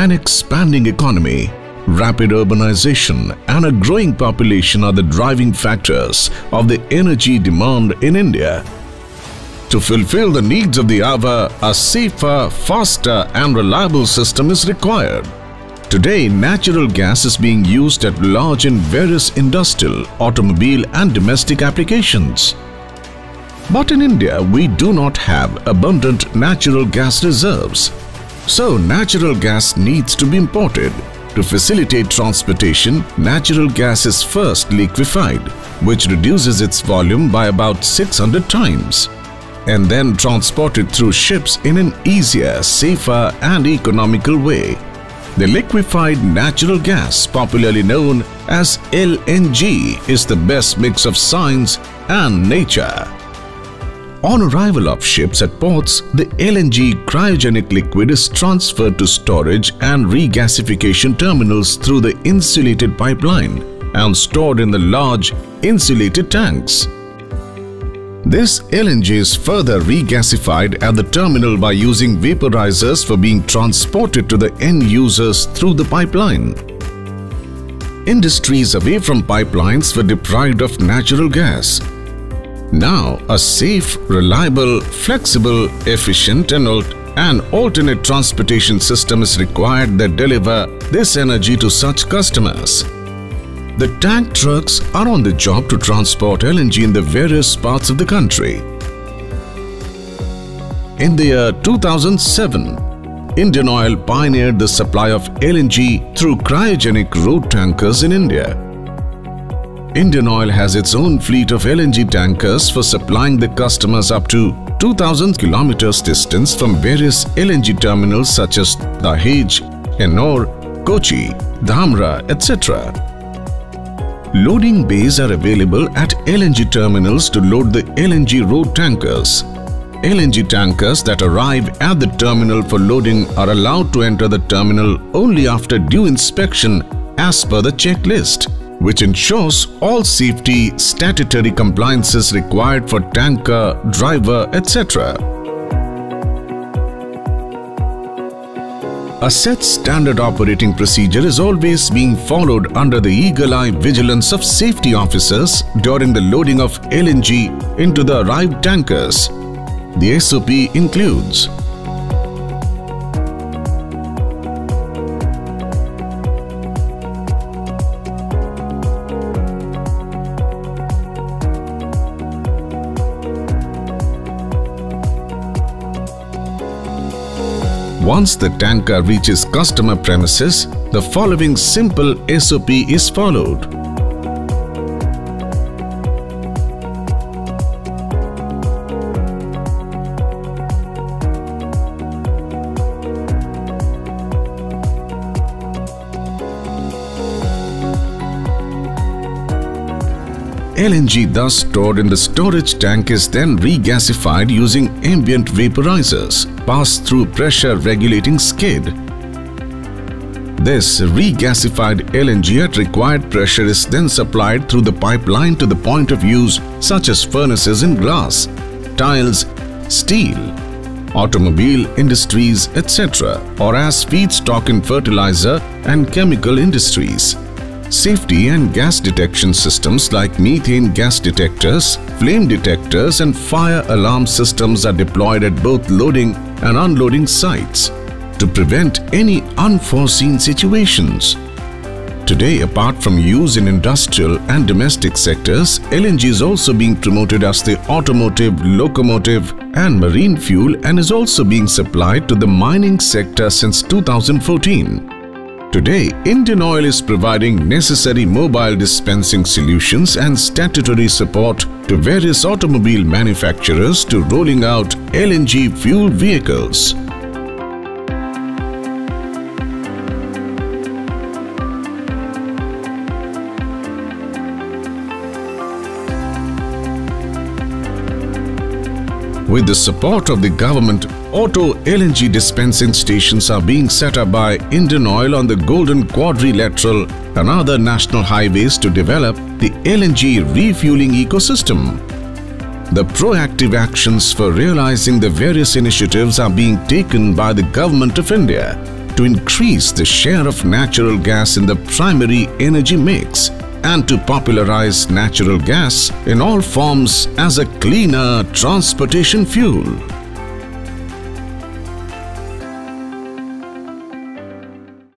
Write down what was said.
An expanding economy, rapid urbanization and a growing population are the driving factors of the energy demand in India. To fulfill the needs of the hour, a safer, faster and reliable system is required. Today, natural gas is being used at large in various industrial, automobile and domestic applications. But in India, we do not have abundant natural gas reserves. So, natural gas needs to be imported. To facilitate transportation, natural gas is first liquefied, which reduces its volume by about 600 times, and then transported through ships in an easier, safer and economical way. The liquefied natural gas, popularly known as LNG, is the best mix of science and nature. On arrival of ships at ports, the LNG cryogenic liquid is transferred to storage and regasification terminals through the insulated pipeline and stored in the large insulated tanks. This LNG is further regasified at the terminal by using vaporizers for being transported to the end users through the pipeline. Industries away from pipelines were deprived of natural gas now, a safe, reliable, flexible, efficient and, an alternate transportation system is required that deliver this energy to such customers. The tank trucks are on the job to transport LNG in the various parts of the country. In the year 2007, Indian Oil pioneered the supply of LNG through cryogenic road tankers in India. Indian Oil has its own fleet of LNG tankers for supplying the customers up to 2000 kilometers distance from various LNG terminals such as Dahej, Ennore, Kochi, Dhamra, etc. Loading bays are available at LNG terminals to load the LNG road tankers. LNG tankers that arrive at the terminal for loading are allowed to enter the terminal only after due inspection as per the checklist which ensures all safety statutory compliances required for tanker, driver, etc. A set standard operating procedure is always being followed under the eagle-eye vigilance of safety officers during the loading of LNG into the arrived tankers. The SOP includes Once the tanker reaches customer premises, the following simple SOP is followed. LNG thus stored in the storage tank is then regasified using ambient vaporizers passed through pressure regulating skid. This regasified LNG at required pressure is then supplied through the pipeline to the point of use such as furnaces in glass, tiles, steel, automobile industries etc. or as feedstock in fertilizer and chemical industries. Safety and gas detection systems like methane gas detectors, flame detectors and fire alarm systems are deployed at both loading and unloading sites to prevent any unforeseen situations. Today, apart from use in industrial and domestic sectors, LNG is also being promoted as the automotive, locomotive and marine fuel and is also being supplied to the mining sector since 2014. Today, Indian Oil is providing necessary mobile dispensing solutions and statutory support to various automobile manufacturers to rolling out LNG fuel vehicles. With the support of the government, auto LNG dispensing stations are being set up by Indian Oil on the Golden Quadrilateral and other national highways to develop the LNG refueling ecosystem. The proactive actions for realizing the various initiatives are being taken by the Government of India to increase the share of natural gas in the primary energy mix and to popularize natural gas in all forms as a cleaner transportation fuel.